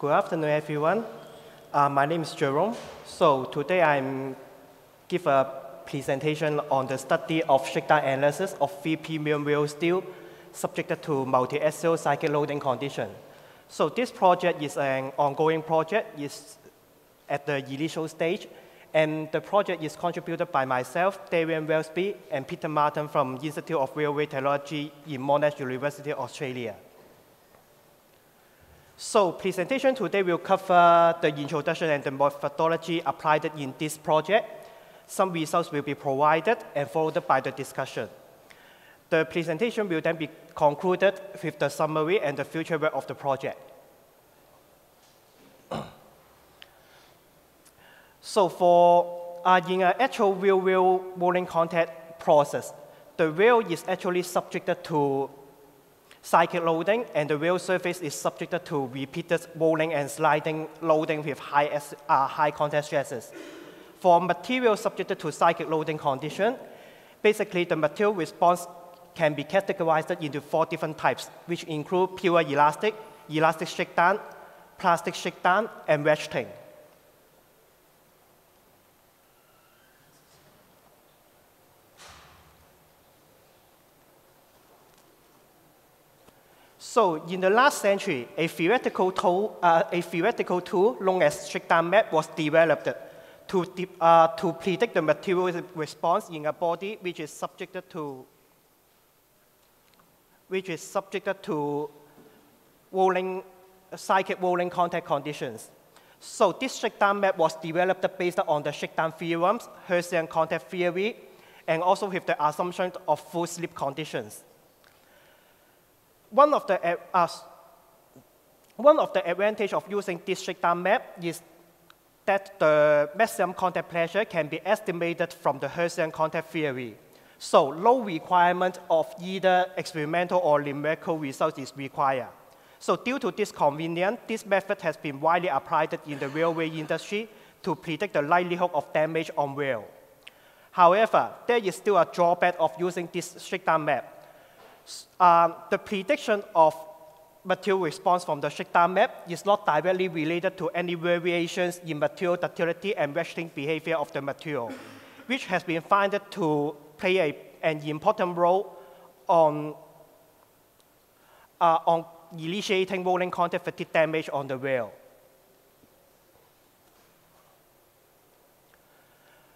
Good afternoon, everyone. Uh, my name is Jerome. So today I'm give a presentation on the study of shakedown analysis of free premium wheel steel subjected to multi-axial cyclic loading condition. So this project is an ongoing project, is at the initial stage, and the project is contributed by myself, Darrien Welsby, and Peter Mutton from Institute of Railway Technology in Monash University, Australia. So presentation today will cover the introduction and the methodology applied in this project. Some results will be provided and followed by the discussion. The presentation will then be concluded with the summary and the future work of the project. so for uh, in an actual wheel-wheel rolling contact process, the wheel is actually subjected to cyclic loading and the wheel surface is subjected to repeated rolling and sliding loading with high, uh, high contact stresses. For material subjected to cyclic loading condition, basically the material response can be categorized into four different types, which include pure elastic, elastic shakedown, plastic shakedown, and ratcheting. So in the last century, a theoretical tool, uh, a theoretical tool known as shakedown map was developed to, uh, to predict the material response in a body which is subjected to which is subjected to rolling, cyclic rolling contact conditions. So this shakedown map was developed based on the shakedown theorems, Hertzian contact theory, and also with the assumption of full slip conditions. One of the, uh, one of the advantage of using this shakedown map is that the maximum contact pressure can be estimated from the Hertzian contact theory. So no requirement of either experimental or numerical results is required. So due to this convenience, this method has been widely applied in the railway industry to predict the likelihood of damage on rail. However, there is still a drawback of using this shakedown map. Um, the prediction of material response from the shakedown map is not directly related to any variations in material ductility and ratcheting behavior of the material, which has been found to play a, an important role on, uh, on initiating rolling contact fatigue damage on the rail.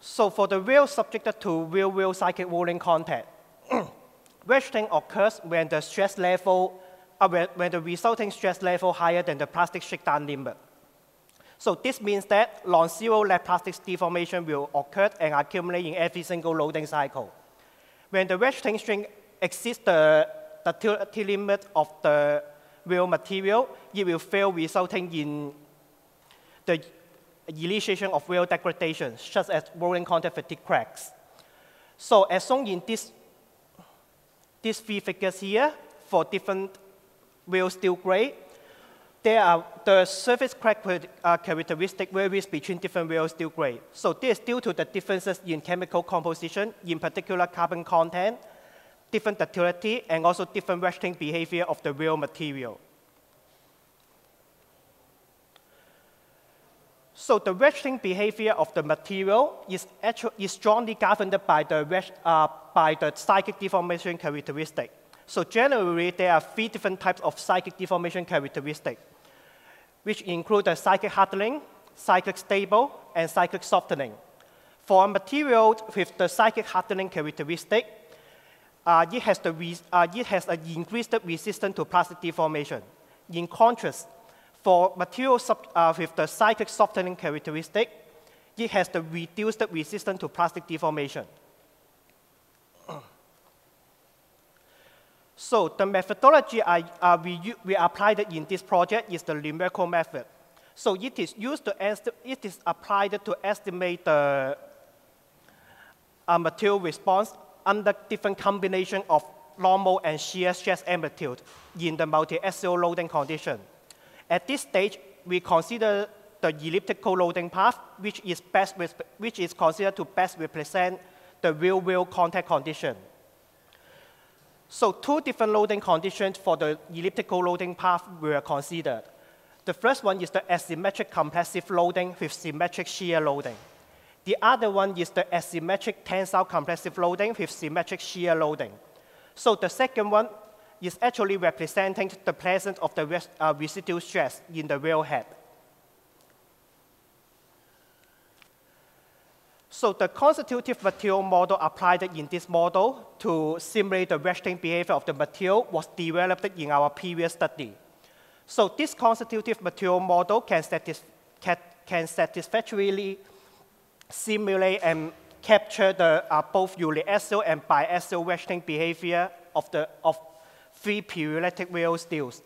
So for the rail subjected to wheel-wheel cyclic rolling contact, ratcheting occurs when the stress level, uh, when, when the resulting stress level higher than the plastic shakedown limit. So this means that non-zero net plastic deformation will occur and accumulate in every single loading cycle. When the ratcheting string exceeds the, the limit of the real material, it will fail resulting in the initiation of real degradation, such as rolling contact fatigue cracks. So as shown in this, these three figures here, for different wheel steel grade, there are the surface crack uh, characteristic varies between different wheel steel grade. So this is due to the differences in chemical composition, in particular carbon content, different ductility, and also different ratcheting behavior of the wheel material. So the ratcheting behavior of the material is, actually, is strongly governed by the, uh, by the cyclic deformation characteristic. So generally, there are three different types of cyclic deformation characteristic, which include the cyclic hardening, cyclic stable, and cyclic softening. For a material with the cyclic hardening characteristic, uh, it, has the uh, it has an increased resistance to plastic deformation. In contrast, for materials uh, with the cyclic softening characteristic, it has the reduced resistance to plastic deformation. So the methodology I, uh, we, we applied in this project is the numerical method. So it is used to it is applied to estimate the uh, material response under different combination of normal and shear stress amplitude in the multi-axial loading condition. At this stage, we consider the elliptical loading path, which is, best, which is considered to best represent the real-wheel contact condition. So two different loading conditions for the elliptical loading path were considered. The first one is the asymmetric compressive loading with symmetric shear loading. The other one is the asymmetric tensile compressive loading with symmetric shear loading. So the second one is actually representing the presence of the res uh, residual stress in the railhead. So the constitutive material model applied in this model to simulate the resting behavior of the material was developed in our previous study. So this constitutive material model can, satis can, can satisfactorily simulate and capture the, uh, both uniaxial and biaxial resting behavior of, the, of three pearlitic real steels.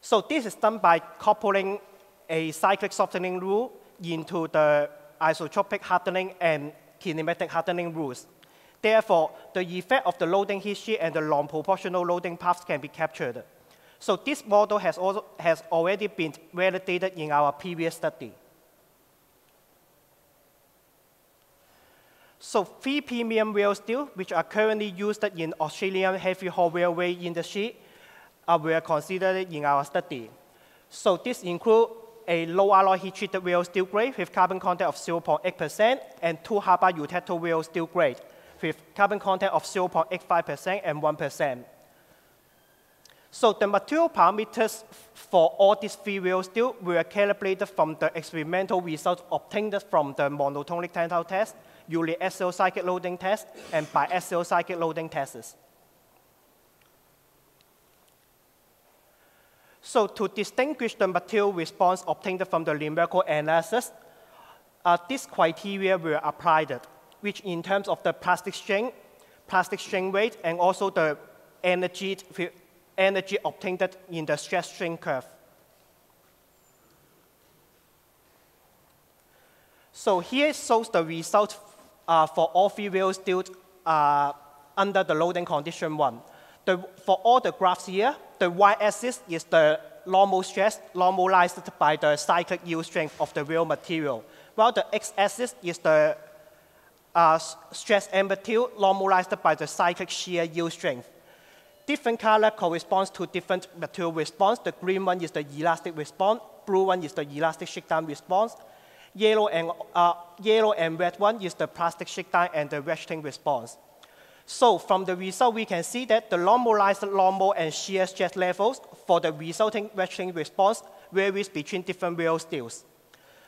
So this is done by coupling a cyclic softening rule into the isotropic hardening and kinematic hardening rules. Therefore, the effect of the loading history and the non-proportional loading paths can be captured. So this model has, also, has already been validated in our previous study. So three premium rail steel, which are currently used in Australian heavy haul railway industry, uh, were considered in our study. So this include a low alloy heat treated rail steel grade with carbon content of 0.8% and two hypereutectoid rail steel grade with carbon content of 0.85% and 1%. So the material parameters for all these three rail steel were calibrated from the experimental results obtained from the monotonic tensile test, uniaxial cyclic loading test, and by biaxial cyclic loading tests. So to distinguish the material response obtained from the numerical analysis, uh, these criteria were applied, which in terms of the plastic strain, plastic strain rate, and also the energy, energy obtained in the stress strain curve. So here shows the result uh, for all three steel uh, under the loading condition one. The, for all the graphs here, the y-axis is the normal stress normalized by the cyclic yield strength of the rail material, while the x-axis is the uh, stress amplitude normalized by the cyclic shear yield strength. Different color corresponds to different material response. The green one is the elastic response, blue one is the elastic shakedown response, yellow and, uh, yellow and red one is the plastic shakedown and the ratcheting response. So from the result, we can see that the normalized normal and shear stress levels for the resulting ratcheting response varies between different rail steels.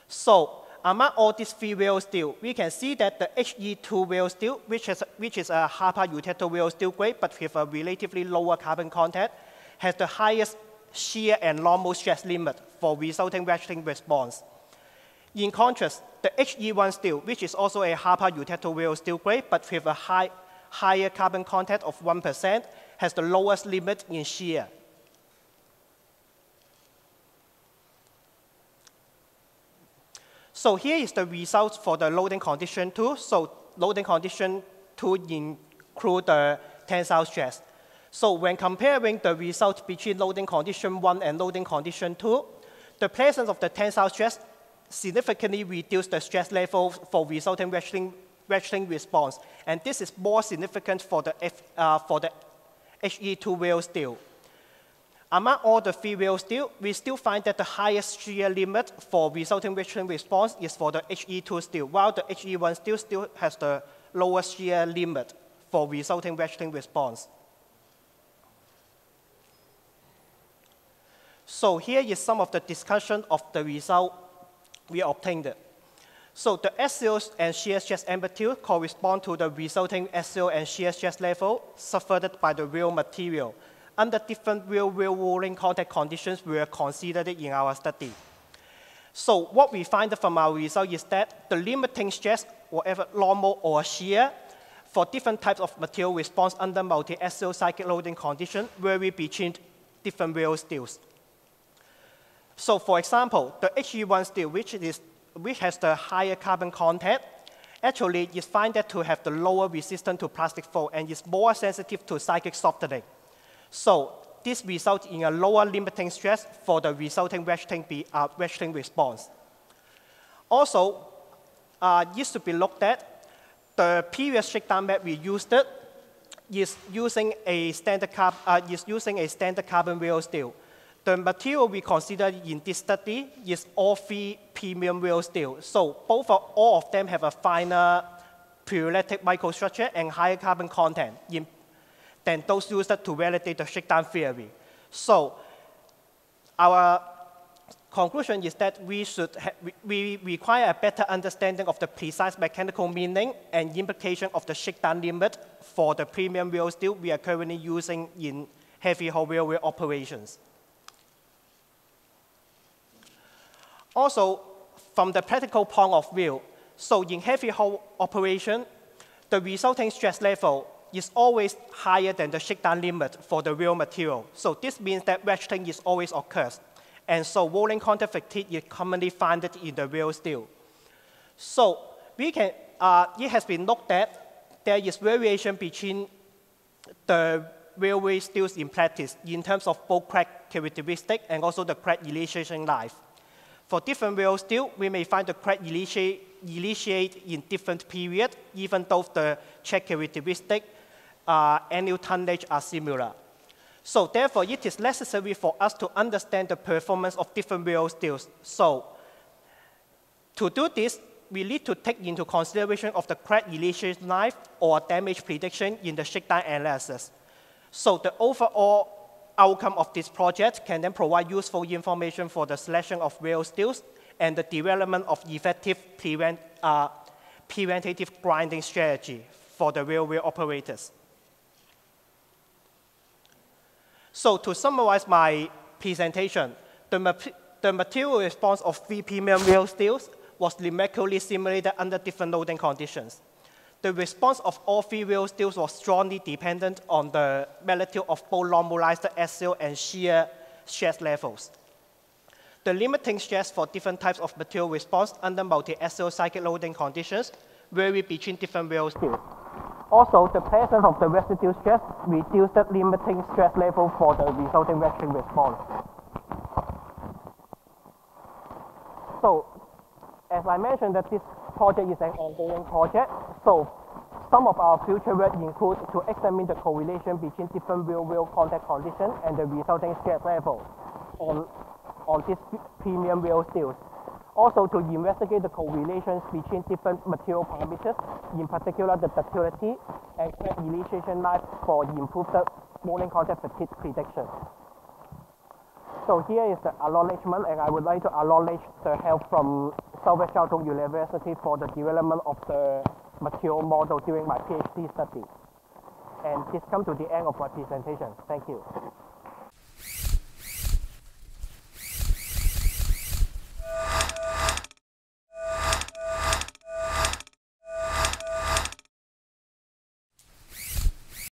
So among all these three rail steel, we can see that the HE2 rail steel, which is, which is a hypereutectoid rail steel grade, but with a relatively lower carbon content, has the highest shear and normal stress limit for resulting ratcheting response. In contrast, the HE1 steel, which is also a hypereutectoid rail steel grade, but with a high higher carbon content of 1% has the lowest limit in shear. So here is the results for the loading condition 2. So loading condition 2 include the tensile stress. So when comparing the results between loading condition 1 and loading condition 2, the presence of the tensile stress significantly reduce the stress level for resulting ratcheting ratcheting response. And this is more significant for the, F, uh, for the HE2 rail steel. Among all the three rail steel, we still find that the highest shear limit for resulting ratcheting response is for the HE2 steel, while the HE1 steel still has the lowest shear limit for resulting ratcheting response. So here is some of the discussion of the result we obtained. it. So the axial and shear stress amplitude correspond to the resulting axial and shear stress level suffered by the real material under different real rail rolling contact conditions we were considered in our study. So what we find from our result is that the limiting stress, whatever normal or shear, for different types of material response under multi-axial cyclic loading condition vary between different real steels. So for example, the HE1 steel, which is which has the higher carbon content, actually is found to have the lower resistance to plastic fall and is more sensitive to cyclic softening. So this results in a lower limiting stress for the resulting ratcheting, uh, ratcheting response. Also, uh, used to be looked at, the previous shakedown map we used it is using a standard carb, uh, is using a standard carbon rail steel. The material we consider in this study is all premium real steel. So both of, all of them have a finer pearlitic microstructure and higher carbon content in, than those used to validate the shakedown theory. So our conclusion is that we should we require a better understanding of the precise mechanical meaning and implication of the shakedown limit for the premium real steel we are currently using in heavy haul railway operations. Also, from the practical point of view, so in heavy haul operation, the resulting stress level is always higher than the shakedown limit for the raw material. So this means that ratcheting is always occurs. And so rolling contact fatigue is commonly found in the rail steel. So we can, uh, it has been looked at, there is variation between the railway steels in practice in terms of both crack characteristic and also the crack initiation life. For different rail steel, we may find the crack initiate, initiate in different periods, even though the check characteristic uh, annual tonnage are similar. So therefore, it is necessary for us to understand the performance of different rail steels. So to do this, we need to take into consideration of the crack initiation life or damage prediction in the shakedown analysis. So the overall outcome of this project can then provide useful information for the selection of rail steels and the development of effective prevent, uh, preventative grinding strategy for the railway operators. So to summarize my presentation, the, the material response of three premium rail steels was numerically simulated under different loading conditions the response of all three rail steels was strongly dependent on the relative of both normalized axial and shear stress levels. The limiting stress for different types of material response under multi-axial cyclic loading conditions vary between different rail steels. Also, the presence of the residual stress reduced the limiting stress level for the resulting ratcheting response. So, as I mentioned that this project is an ongoing project. So some of our future work includes to examine the correlation between different real-world contact conditions and the resulting stress level on, on these premium rail steels. Also to investigate the correlations between different material parameters, in particular the ductility and crack initiation life for improved rolling contact fatigue prediction. So here is the acknowledgement, and I would like to acknowledge the help from Southwest Jiaotong University for the development of the material model during my PhD study. And this comes to the end of my presentation. Thank you.